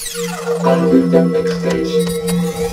I'll be the next stage.